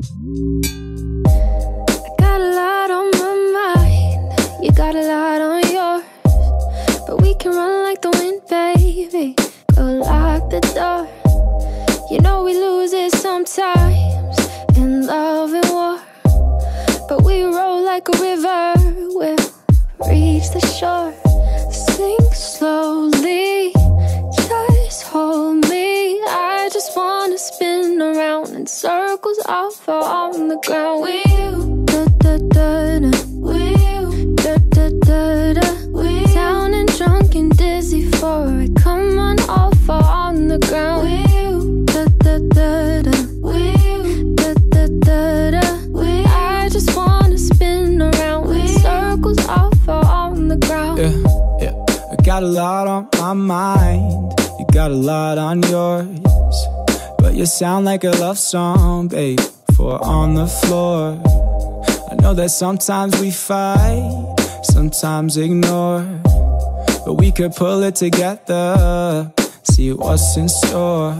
I got a lot on my mind, you got a lot on yours. But we can run like the wind, baby. Go lock the door. You know we lose it sometimes in love and war. But we roll like a river, we'll reach the shore. Sink circles, I'll fall on the ground with you. Da, da, da, da. With you. Da, da, da, da. With Down and drunk and dizzy for it. Come on, I'll fall on the ground with you. Da, da, da, da. With you. Da, da, da, da. With I just wanna spin around in circles, I'll fall on the ground. Yeah, yeah. I got a lot on my mind. You got a lot on yours. You sound like a love song, babe. For on the floor. I know that sometimes we fight, sometimes ignore. But we could pull it together. See what's in store.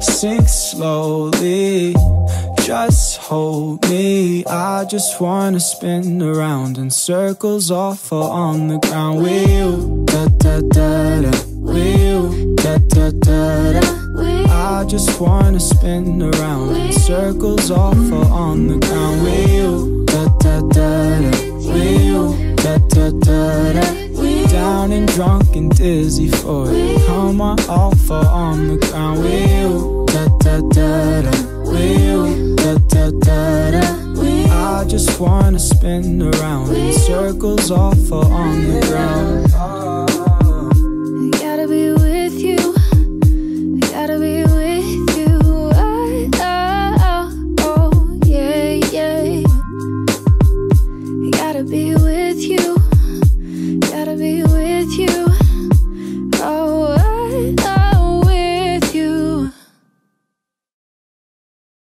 Sink slowly. Just hold me. I just wanna spin around in circles, fall on the ground you. Da da da da. You. Da da da da. I just wanna spin around in circles, all fall on the ground with you. Da da da da. With you. Da da da da. Down and drunk and dizzy for it. Come on, all fall on the ground with you. Da da da da. With you. Da da da da. I just wanna spin around in circles, all fall on the ground.